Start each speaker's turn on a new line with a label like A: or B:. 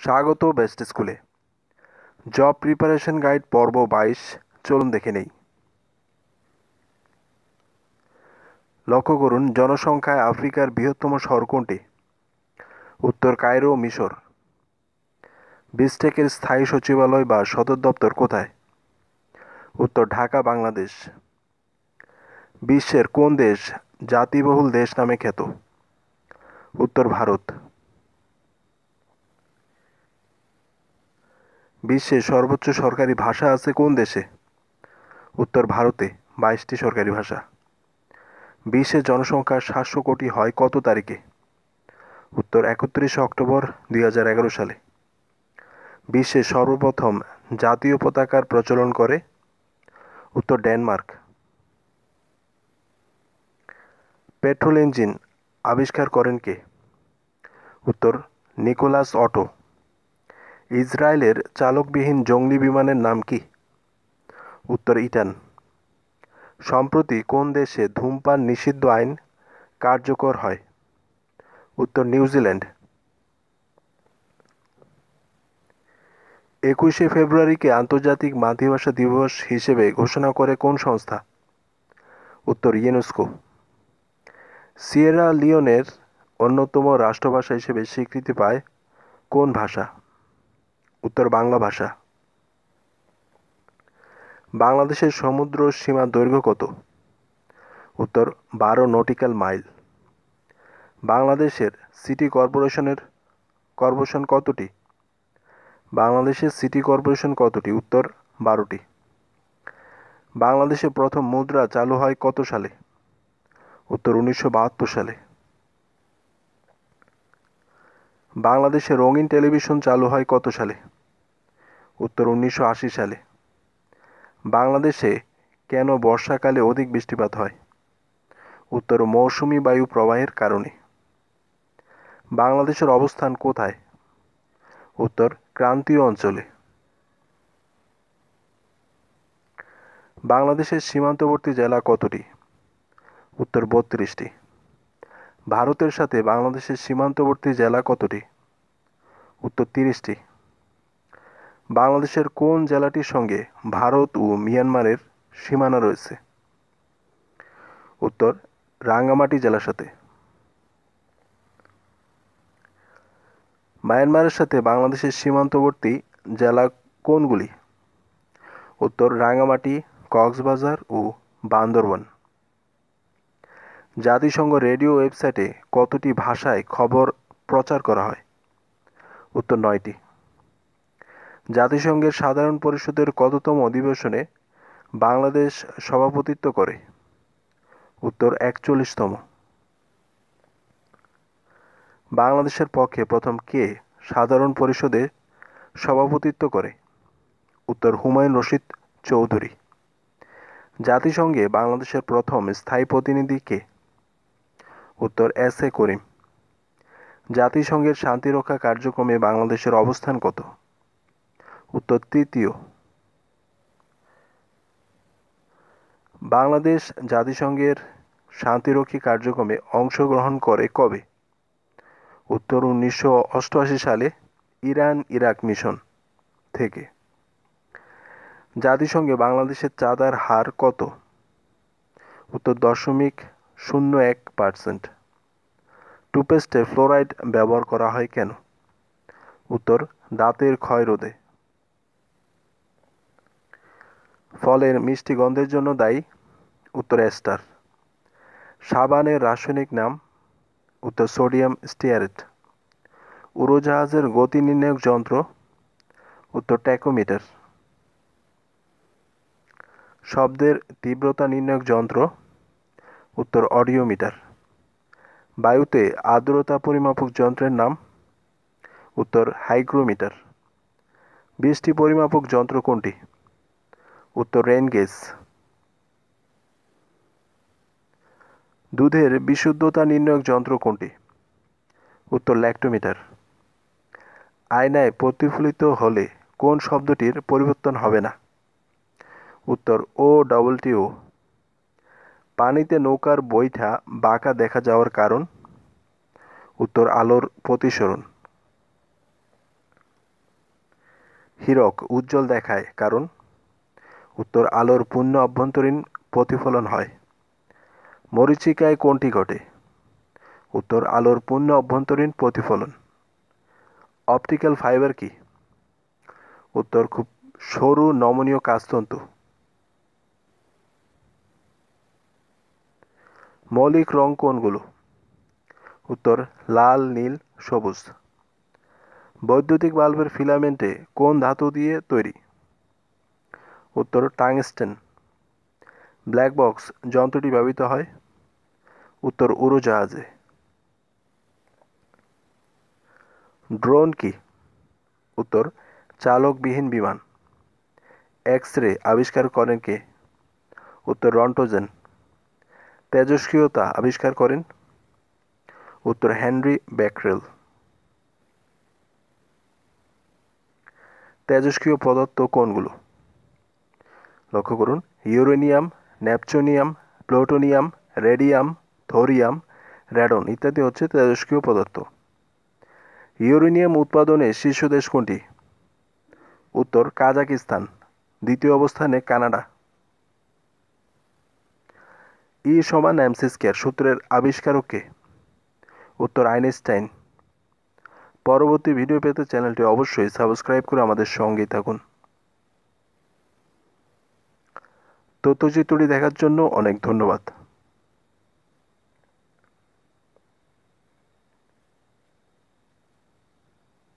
A: স্বাগত বেস্ট স্কুলে। Job preparation guide পর্ব বাইশ, চলুন দেখে নেই। লক্ষ্য করুন, জনসংখ্যায় আফ্রিকার বৃহত্তম শহর কোনটি? উত্তর কায়রো, মিশর। বিসটেকের স্থায়ী সচিবালয় বা সদর দপ্তর কোথায়? উত্তর ঢাকা, বাংলাদেশ। বিশ্বের কোন দেশ জাতিবহুল দেশ নামে খ্যাত? উত্তর ভারত। বিশ্বের সর্বোচ্চ সরকারি ভাষা আছে কোন দেশে? উত্তর ভারতে বাইশটি সরকারি ভাষা। বিশ্বের জনসংখ্যা সাতশো কোটি হয় কত তারিখে? উত্তর একত্রিশে অক্টোবর দুই হাজার এগারো সালে। বিশ্বে সর্বপ্রথম জাতীয় পতাকার প্রচলন করে উত্তর ডেনমার্ক। পেট্রোল ইঞ্জিন আবিষ্কার করেন কে? উত্তর নিকোলাস অটো। ইসরায়েলের চালকবিহীন জঙ্গলি বিমানের নাম কি? উত্তর, ইটান। সম্প্রতি কোন দেশে ধূমপান নিষিদ্ধ আইন কার্যকর হয়? উত্তর নিউজিল্যান্ড একুশে ফেব্রুয়ারিকে আন্তর্জাতিক মাতৃভাষা দিবস হিসেবে ঘোষণা করে কোন সংস্থা? উত্তর, ইউনেস্কো। সিয়েরা লিওনের অন্যতম রাষ্ট্রভাষা হিসেবে স্বীকৃতি পায় কোন ভাষা? উত্তর বাংলা ভাষা। বাংলাদেশের সমুদ্র সীমা দৈর্ঘ্য কত? উত্তর, বারো নটিক্যাল মাইল। বাংলাদেশের সিটি কর্পোরেশনের কর্পোরেশন কতটি? বাংলাদেশের সিটি কর্পোরেশন কতটি? উত্তর, বারোটি। বাংলাদেশে প্রথম মুদ্রা চালু হয় কত সালে? উত্তর, উনিশশো বাহাত্তর সালে। বাংলাদেশে রঙিন টেলিভিশন চালু হয় কত সালে? উত্তর উনিশশো আশি সালে। বাংলাদেশে কেন বর্ষাকালে অধিক বৃষ্টিপাত হয়? উত্তর মৌসুমি বায়ু প্রবাহের কারণে। বাংলাদেশের অবস্থান কোথায়? উত্তর ক্রান্তীয় অঞ্চলে। বাংলাদেশের সীমান্তবর্তী জেলা কতটি? উত্তর বত্রিশটি। ভারতের সাথে বাংলাদেশের সীমান্তবর্তী জেলা কতটি? উত্তর তিরিশটি। বাংলাদেশের কোন জেলাটির সঙ্গে ভারত ও মিয়ানমারের সীমানা রয়েছে? উত্তর, রাঙ্গামাটি জেলার সাথে। মায়ানমারের সাথে বাংলাদেশের সীমান্তবর্তী জেলা কোনগুলি? উত্তর, রাঙ্গামাটি, কক্সবাজার ও বান্দরবান। জাতিসংঘ রেডিও ওয়েবসাইটে কতটি ভাষায় খবর প্রচার করা হয়? উত্তর নয়টি। জাতিসংঘের সাধারণ পরিষদের কততম অধিবেশনে বাংলাদেশ সভাপতিত্ব করে? উত্তর একচল্লিশতম। বাংলাদেশের পক্ষে প্রথম কে সাধারণ পরিষদে সভাপতিত্ব করে? উত্তর হুমায়ুন রশিদ চৌধুরী। জাতিসংঘে বাংলাদেশের প্রথম স্থায়ী প্রতিনিধি কে? উত্তর এস এ করিম। জাতিসংঘের শান্তিরক্ষা কার্যক্রমে বাংলাদেশের অবস্থান কত? উত্তর তৃতীয়। বাংলাদেশ জাতিসংঘের শান্তিরক্ষী কার্যক্রমে অংশগ্রহণ করে কবে? উত্তর উনিশশো অষ্টআশি সালে ইরান ইরাক মিশন থেকে। জাতিসংঘে বাংলাদেশের চাঁদার হার কত? উত্তর দশমিক শূন্য এক পার্সেন্ট। টুপেস্টে ফ্লোরাইড ব্যবহার করা হয় কেন? উত্তর, দাঁতের ক্ষয় রোধে। ফলের মিষ্টি গন্ধের জন্য দায়ী? উত্তর অ্যাস্টার সাবানের রাসায়নিক নাম? উত্তর, সোডিয়াম স্টিয়ারেট। উড়োজাহাজের গতি নির্ণায়ক যন্ত্র? উত্তর, ট্যাকোমিটার। শব্দের তীব্রতা নির্ণায়ক যন্ত্র? উত্তর অডিওমিটার। বায়ুতে আর্দ্রতা পরিমাপক যন্ত্রের নাম? উত্তর হাইগ্রোমিটার। বৃষ্টি পরিমাপক যন্ত্র কোনটি? উত্তর রেন গেজ। দুধের বিশুদ্ধতা নির্ণয়ক যন্ত্র কোনটি? উত্তর ল্যাক্টোমিটার। আয়নায় প্রতিফলিত হলে কোন শব্দটির পরিবর্তন হবে না? উত্তর ও ডবল টি ও পানিতে নৌকার বৈঠা বাঁকা দেখা যাওয়ার কারণ? উত্তর, আলোর প্রতিসরণ। হীরক, উজ্জ্বল দেখায়, কারণ? উত্তর, আলোর পূর্ণ অভ্যন্তরীণ প্রতিফলন হয়। মরিচিকায় কোনটি ঘটে? উত্তর, আলোর পূর্ণ অভ্যন্তরীণ প্রতিফলন। অপটিক্যাল ফাইবার কি? উত্তর, খুব সরু নমনীয় কাজতন্তু মৌলিক রং কোনগুলো? উত্তর, লাল, নীল, সবুজ। বৈদ্যুতিক বাল্বের ফিলামেন্টে কোন ধাতু দিয়ে তৈরি? উত্তর টাংস্টেন ব্ল্যাক বক্স যন্ত্রটি ব্যবহৃত হয়। উত্তর, উড়োজাহাজে। ড্রোন কি? উত্তর, চালকবিহীন বিমান। এক্স রে আবিষ্কার করেন কে? উত্তর, রন্টোজেন। তেজস্ক্রিয়তা আবিষ্কার করেন উত্তর হেনরি ব্যাকরেল। তেজস্ক্রিয় পদার্থ কোনগুলো? লক্ষ্য করুন, uranium neptunium plutonium, radium, thorium radon ইত্যাদি হচ্ছে তেজস্ক্রিয় পদার্থ। ইউরেনিয়াম উৎপাদনে শীর্ষ দেশ কোনটি? উত্তর কাজাকিস্তান, দ্বিতীয় অবস্থানে কানাডা। ই সমান এমসি স্কোয়ার সূত্রের আবিষ্কারককে? উত্তর আইনস্টাইন। পরবর্তী ভিডিও পেতে চ্যানেলটি অবশ্যই সাবস্ক্রাইব করে আমাদের সঙ্গেই থাকুন। তথ্যচিত্রটি দেখার জন্য অনেক ধন্যবাদ।